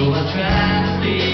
So I try to stay